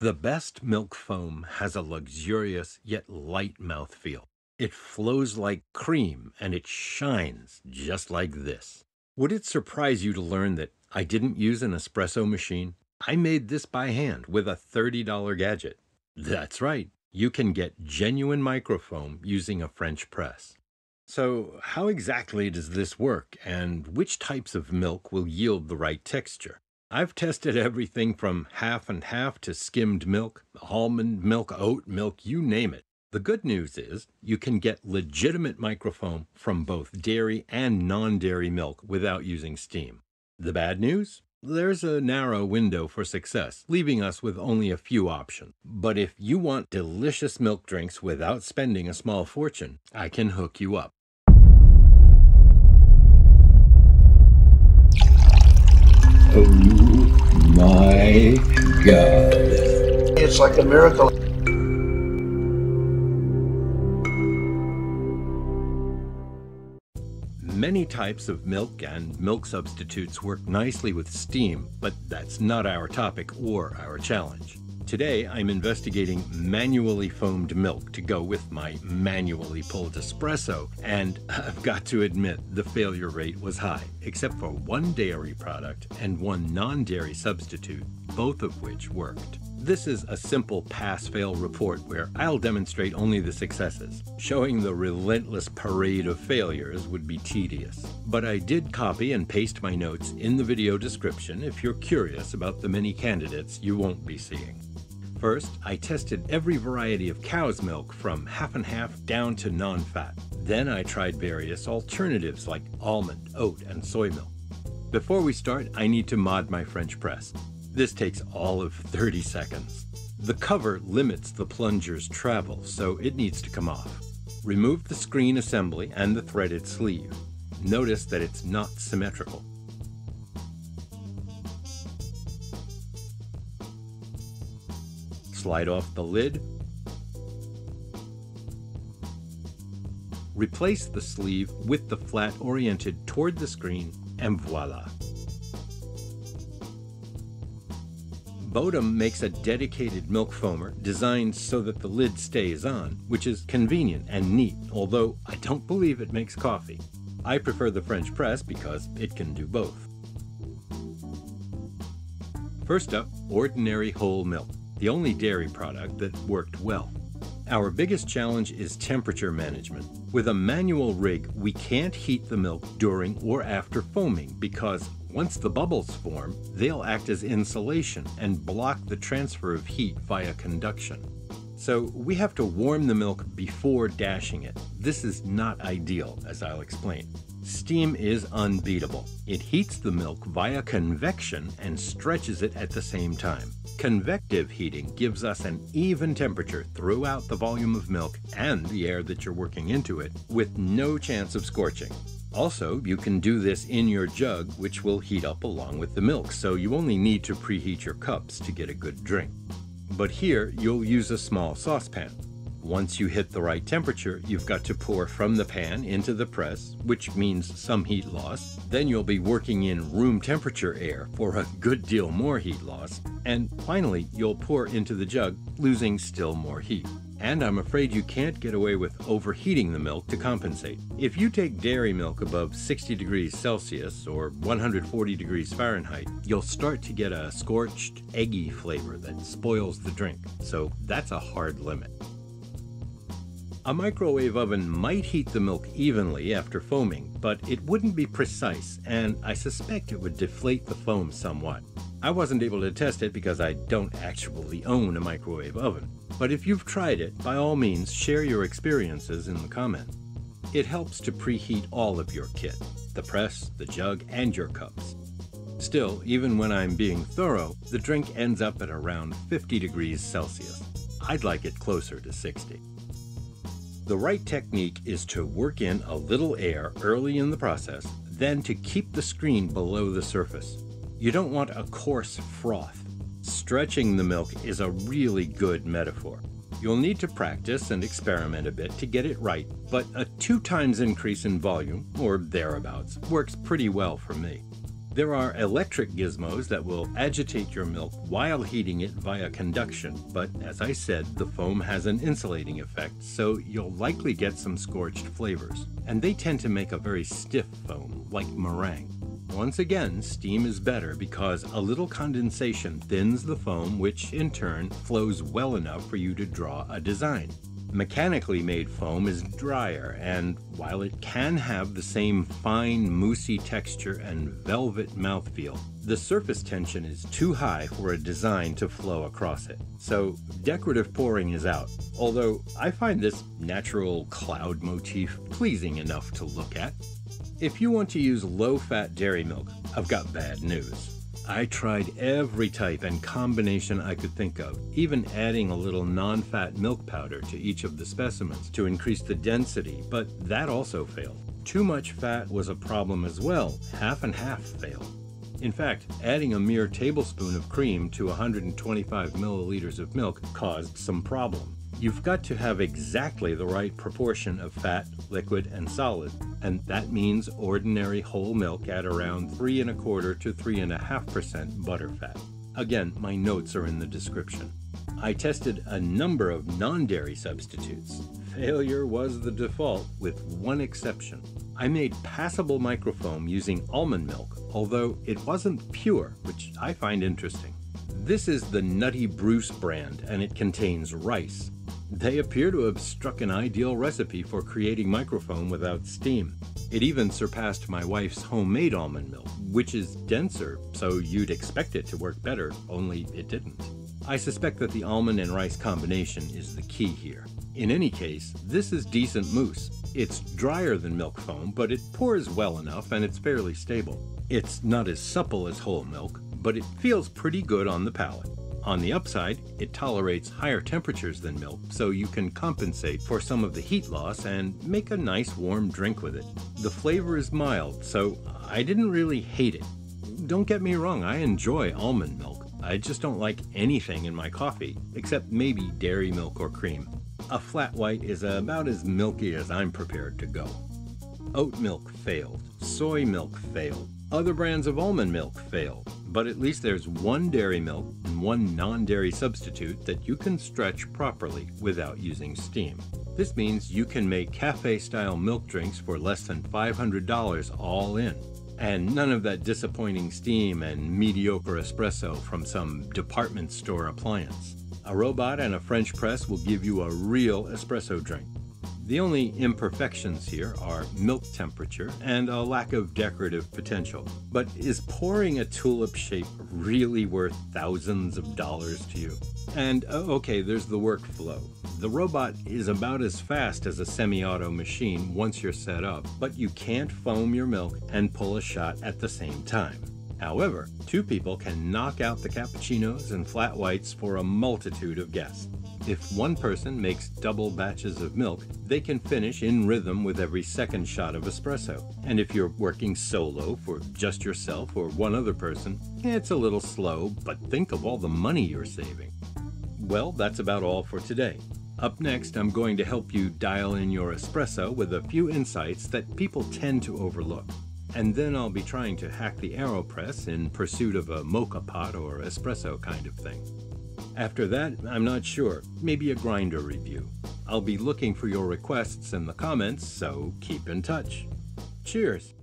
The best milk foam has a luxurious yet light mouthfeel. It flows like cream and it shines just like this. Would it surprise you to learn that I didn't use an espresso machine? I made this by hand with a $30 gadget. That's right, you can get genuine microfoam using a French press. So, how exactly does this work, and which types of milk will yield the right texture? I've tested everything from half and half to skimmed milk, almond milk, oat milk, you name it. The good news is you can get legitimate microfoam from both dairy and non dairy milk without using steam. The bad news? There's a narrow window for success, leaving us with only a few options. But if you want delicious milk drinks without spending a small fortune, I can hook you up. Oh my God. It's like a miracle. Many types of milk and milk substitutes work nicely with steam, but that's not our topic or our challenge. Today, I'm investigating manually foamed milk to go with my manually pulled espresso, and I've got to admit the failure rate was high, except for one dairy product and one non dairy substitute, both of which worked. This is a simple pass-fail report where I'll demonstrate only the successes. Showing the relentless parade of failures would be tedious. But I did copy and paste my notes in the video description if you're curious about the many candidates you won't be seeing. First, I tested every variety of cow's milk from half and half down to non-fat. Then I tried various alternatives like almond, oat, and soy milk. Before we start, I need to mod my French press. This takes all of 30 seconds. The cover limits the plunger's travel, so it needs to come off. Remove the screen assembly and the threaded sleeve. Notice that it's not symmetrical. Slide off the lid. Replace the sleeve with the flat oriented toward the screen and voila. Bodum makes a dedicated milk foamer designed so that the lid stays on, which is convenient and neat, although I don't believe it makes coffee. I prefer the French press because it can do both. First up, ordinary whole milk, the only dairy product that worked well. Our biggest challenge is temperature management. With a manual rig, we can't heat the milk during or after foaming because once the bubbles form, they'll act as insulation and block the transfer of heat via conduction. So we have to warm the milk before dashing it. This is not ideal, as I'll explain. Steam is unbeatable. It heats the milk via convection and stretches it at the same time. Convective heating gives us an even temperature throughout the volume of milk and the air that you're working into it, with no chance of scorching. Also, you can do this in your jug, which will heat up along with the milk, so you only need to preheat your cups to get a good drink. But here, you'll use a small saucepan. Once you hit the right temperature, you've got to pour from the pan into the press, which means some heat loss. Then you'll be working in room temperature air for a good deal more heat loss. And finally, you'll pour into the jug, losing still more heat. And I'm afraid you can't get away with overheating the milk to compensate. If you take dairy milk above 60 degrees Celsius or 140 degrees Fahrenheit, you'll start to get a scorched, eggy flavor that spoils the drink. So that's a hard limit. A microwave oven might heat the milk evenly after foaming, but it wouldn't be precise, and I suspect it would deflate the foam somewhat. I wasn't able to test it because I don't actually own a microwave oven, but if you've tried it, by all means share your experiences in the comments. It helps to preheat all of your kit, the press, the jug, and your cups. Still, even when I'm being thorough, the drink ends up at around 50 degrees Celsius. I'd like it closer to 60. The right technique is to work in a little air early in the process, then to keep the screen below the surface. You don't want a coarse froth. Stretching the milk is a really good metaphor. You'll need to practice and experiment a bit to get it right, but a two times increase in volume, or thereabouts, works pretty well for me. There are electric gizmos that will agitate your milk while heating it via conduction, but as I said, the foam has an insulating effect, so you'll likely get some scorched flavors. And they tend to make a very stiff foam, like meringue. Once again, steam is better because a little condensation thins the foam, which in turn flows well enough for you to draw a design. Mechanically made foam is drier, and while it can have the same fine, moussey texture and velvet mouthfeel, the surface tension is too high for a design to flow across it. So decorative pouring is out, although I find this natural cloud motif pleasing enough to look at. If you want to use low-fat dairy milk, I've got bad news. I tried every type and combination I could think of, even adding a little non-fat milk powder to each of the specimens to increase the density, but that also failed. Too much fat was a problem as well, half and half failed. In fact, adding a mere tablespoon of cream to 125 milliliters of milk caused some problem. You've got to have exactly the right proportion of fat, liquid, and solid, and that means ordinary whole milk at around three and a quarter to three and a half percent butterfat. Again, my notes are in the description. I tested a number of non-dairy substitutes. Failure was the default, with one exception. I made passable microfoam using almond milk, although it wasn't pure, which I find interesting. This is the Nutty Bruce brand, and it contains rice. They appear to have struck an ideal recipe for creating microfoam without steam. It even surpassed my wife's homemade almond milk, which is denser, so you'd expect it to work better, only it didn't. I suspect that the almond and rice combination is the key here. In any case, this is decent mousse. It's drier than milk foam, but it pours well enough and it's fairly stable. It's not as supple as whole milk, but it feels pretty good on the palate. On the upside, it tolerates higher temperatures than milk, so you can compensate for some of the heat loss and make a nice warm drink with it. The flavor is mild, so I didn't really hate it. Don't get me wrong, I enjoy almond milk. I just don't like anything in my coffee, except maybe dairy milk or cream. A flat white is about as milky as I'm prepared to go. Oat milk failed. Soy milk failed. Other brands of almond milk failed. But at least there's one dairy milk and one non-dairy substitute that you can stretch properly without using steam. This means you can make cafe-style milk drinks for less than $500 all in. And none of that disappointing steam and mediocre espresso from some department store appliance. A robot and a French press will give you a real espresso drink. The only imperfections here are milk temperature and a lack of decorative potential. But is pouring a tulip shape really worth thousands of dollars to you? And uh, okay, there's the workflow. The robot is about as fast as a semi-auto machine once you're set up, but you can't foam your milk and pull a shot at the same time. However, two people can knock out the cappuccinos and flat whites for a multitude of guests. If one person makes double batches of milk, they can finish in rhythm with every second shot of espresso. And if you're working solo for just yourself or one other person, it's a little slow, but think of all the money you're saving. Well, that's about all for today. Up next, I'm going to help you dial in your espresso with a few insights that people tend to overlook. And then I'll be trying to hack the AeroPress in pursuit of a moka pot or espresso kind of thing. After that, I'm not sure. Maybe a grinder review. I'll be looking for your requests in the comments, so keep in touch. Cheers!